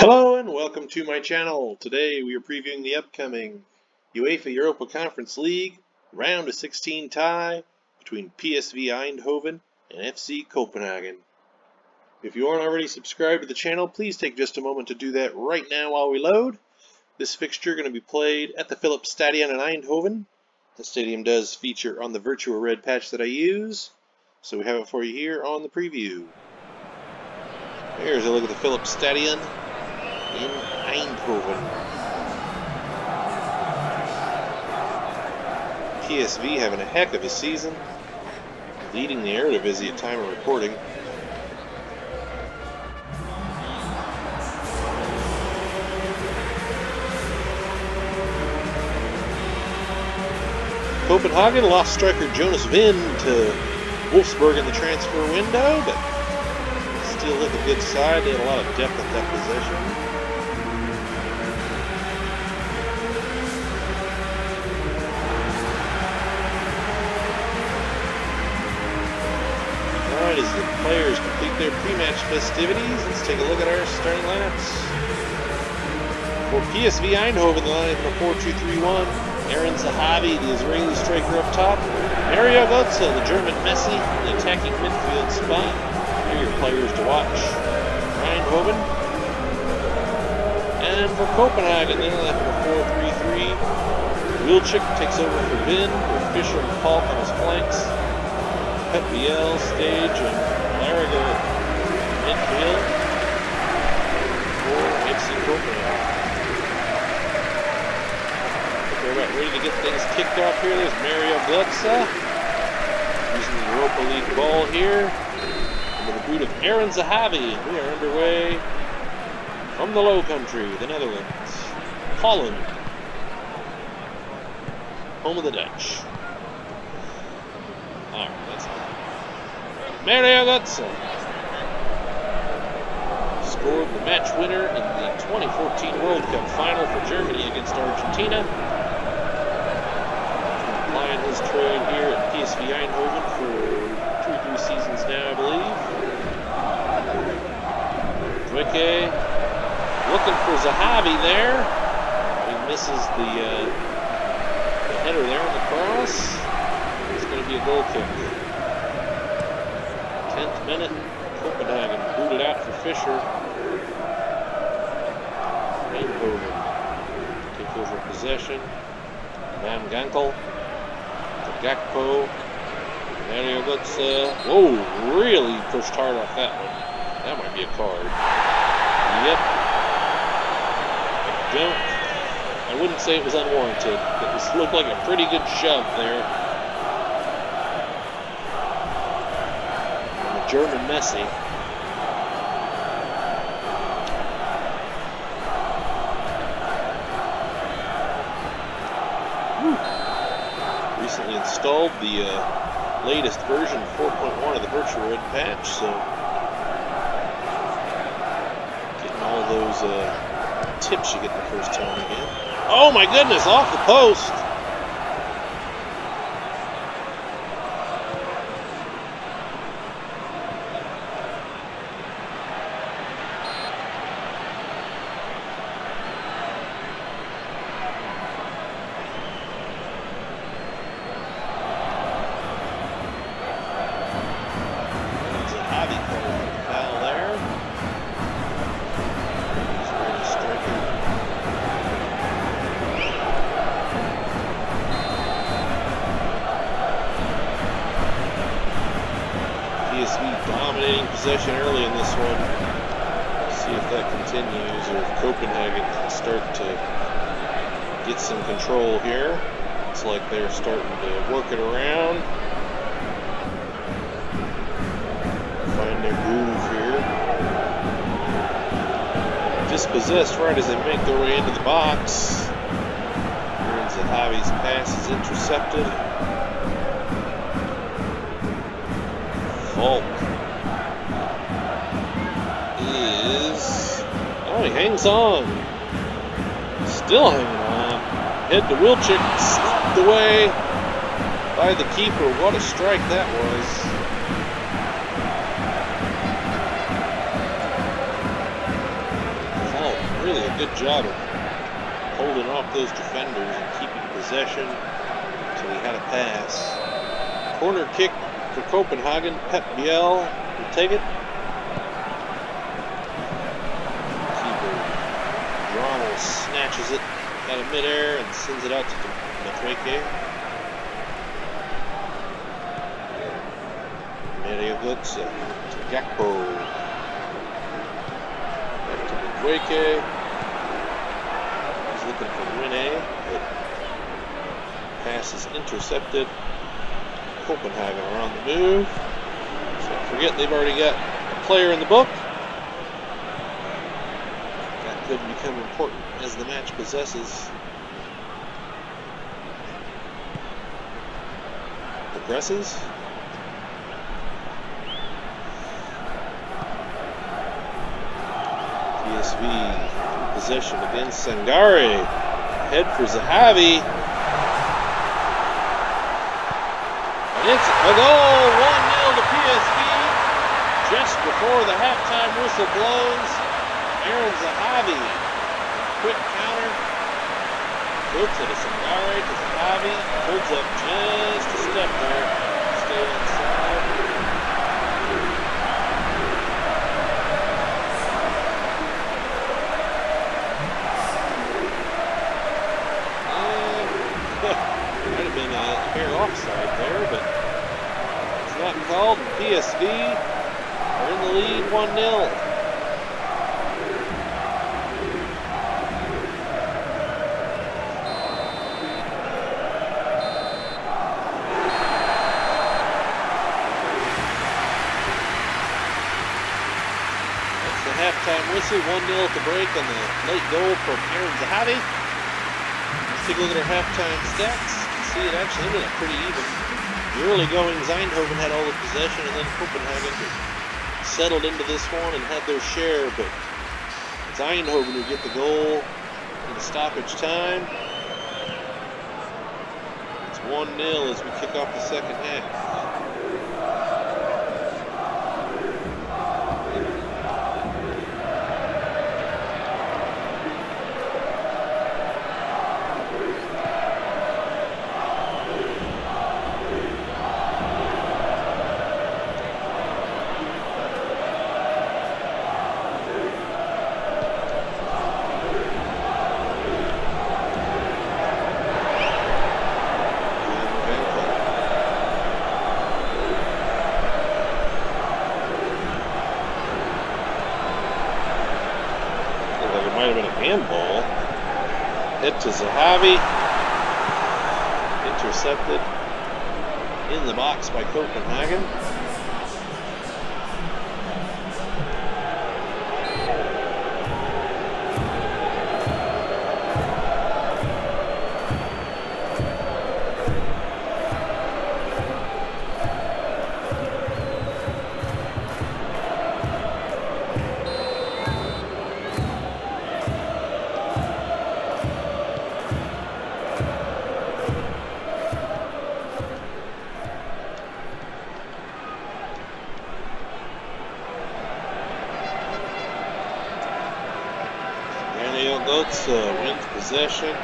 Hello and welcome to my channel. Today we are previewing the upcoming UEFA Europa Conference League round of 16 tie between PSV Eindhoven and FC Copenhagen. If you aren't already subscribed to the channel, please take just a moment to do that right now while we load. This fixture is going to be played at the Philips Stadion in Eindhoven. The stadium does feature on the VirtuaRED patch that I use, so we have it for you here on the preview. Here's a look at the Philips Stadion in Eindhoven. PSV having a heck of a season, leading the Eredivisie at time of recording. Copenhagen lost striker Jonas Wind to Wolfsburg in the transfer window, but still look a good side. They had a lot of depth at that position. Players complete their pre-match festivities, let's take a look at our starting lineups. For PSV Eindhoven, the line is 4-2-3-1. Aaron Zahavi, the Israeli striker up top. Mario Götze, the German Messi, the attacking midfield spot. Here are your players to watch. Eindhoven. And for Copenhagen, they left a 4-3-3. Wilczek takes over for Wind, with Fischer and Falk on his flanks. Pep Biel, Stage, and Larrigo midfield for FC Copenhagen. They're about ready to get things kicked off here. There's Mario Götze using the Europa League ball here. Under the boot of Aaron Zahavi. We are underway from the Low Country, the Netherlands, Holland, home of the Dutch. Alright, that's Mario Götze scored the match winner in the 2014 World Cup final for Germany against Argentina. Applying his trade here at PSV Eindhoven for two or three seasons now, I believe. Dweke looking for Zahavi there. He misses the, uh, the header there on the cross. It's going to be a goal kick. 10th minute, Copenhagen booted out for Fischer. Eindhoven take over possession. Van Ginkel to Gakpo. Mario Götze. Whoa, really pushed hard off that one. That might be a card. Yep. I don't. I wouldn't say it was unwarranted. It looked like a pretty good shove there. German Messi. Recently installed the uh, latest version 4.1 of the VirtuaRED patch, so getting all those uh, tips you get the first time again. Oh my goodness, off the post! Possession early in this one. See if that continues or if Copenhagen can start to get some control here. Looks like they're starting to work it around. Find their groove here. Dispossessed right as they make their way into the box. Aaron Zahavi's pass is intercepted. Falk Oh, hangs on. Still hanging on. Head to Wilczek, slapped away by the keeper. What a strike that was. Falk really a good job of holding off those defenders and keeping possession until he had a pass. Corner kick for Copenhagen. Pep Biel will take it. Keeper Ronald snatches it out of midair and sends it out to Matweke. Mario Götze to Gakpo. Back to Matweke. He's looking for Rene, but pass is intercepted. Copenhagen are on the move. So forget they've already got a player in the book. That could become important as the match possesses. Progresses. PSV possession against Sangare. Head for Zahavi. And it's a goal, 1-0 to PSV. Just before the halftime whistle blows, Aaron Zahavi. Quick counter. Puts it to Zahavi. Holds up just a step there. Stay inside. Uh, might have been a fair offside there, but it's not called. PSV are in the lead 1 0. That's the halftime 1 0 at the break on the late goal from Aaron Zahavi. Let's take a look at our halftime stats. See it actually ended up pretty even. The early going, Eindhoven had all the possession, and then Copenhagen settled into this one and had their share, but it's Eindhoven who get the goal in the stoppage time. It's 1 0 as we kick off the second half. Might have been a handball. Hit to Zahavi. Intercepted in the box by Copenhagen. Possession.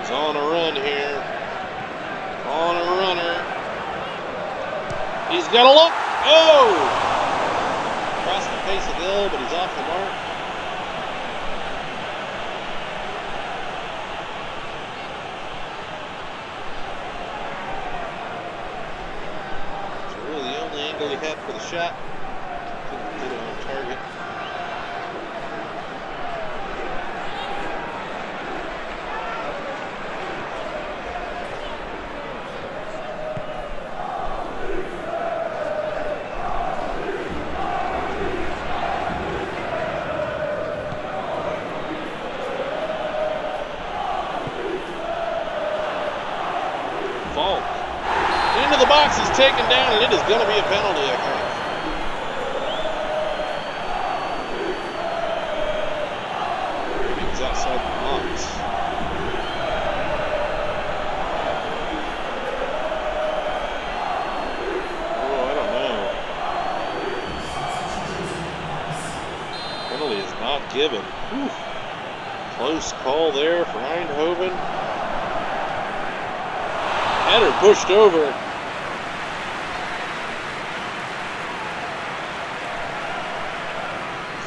He's on a run here. On a runner. He's got a look. Oh! Across the face of goal, but he's off the mark. Really the only angle he had for the shot. Couldn't get it on target. Falk. Into the box, he's taken down, and it is going to be a penalty, I think. Outside the box. Oh, I don't know. Penalty is not given. Whew. Close call there for Eindhoven. Header pushed over.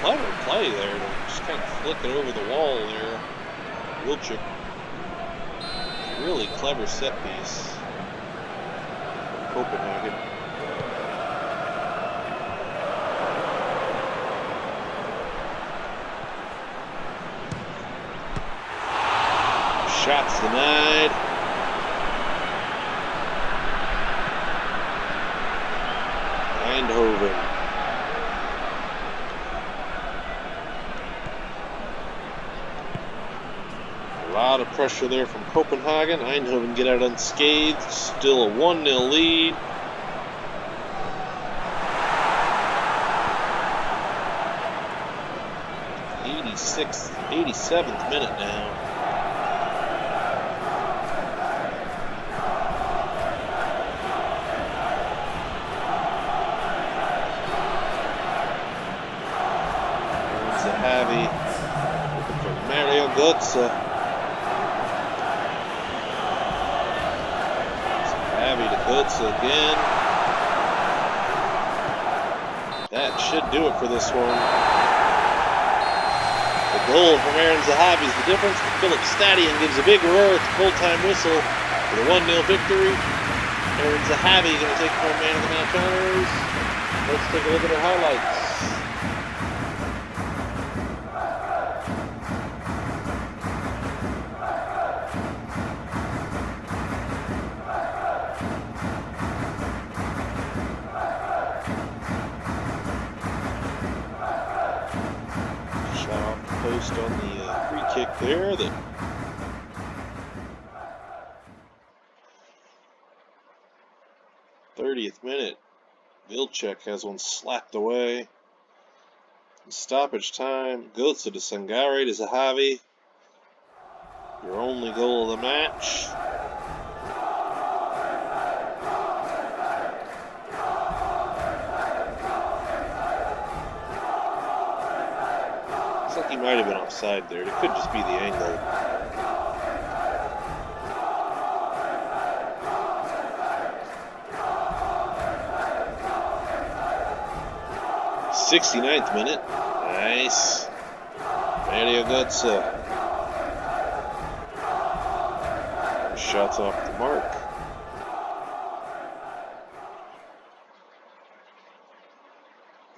Clever play there just kind of flick it over the wall there. Wilczek. Really clever set piece. Copenhagen. Shots denied. Eindhoven. A lot of pressure there from Copenhagen. Eindhoven get out unscathed. Still a 1-0 lead. Eighty-sixth, eighty-seventh minute now. Should do it for this one. The goal from Aaron Zahavi is the difference. Philip Stadion gives a big roar at the full-time whistle for the 1-0 victory. Aaron Zahavi going to take home man of the match honors. Let's take a look at her highlights. Kick there. That thirtieth minute, Wilczek has one slapped away. In stoppage time, goes to Sangare to Zahavi. Your only goal of the match. He might have been offside there. It could just be the angle. Sixty-ninth minute. Nice. Mario Götze. Shots off the mark.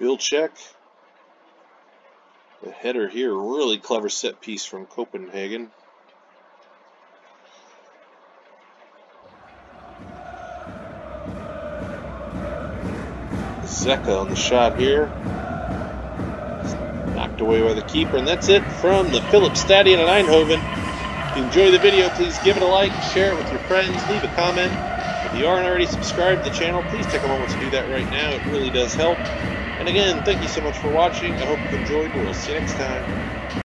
Wilczek. The header here, really clever set piece from Copenhagen. Zeca on the shot here. Knocked away by the keeper, and that's it from the Philips Stadion at Eindhoven. If you enjoy the video, please give it a like, share it with your friends, leave a comment. If you aren't already subscribed to the channel, please take a moment to do that right now. It really does help. And again, thank you so much for watching. I hope you enjoyed, and we'll see you next time.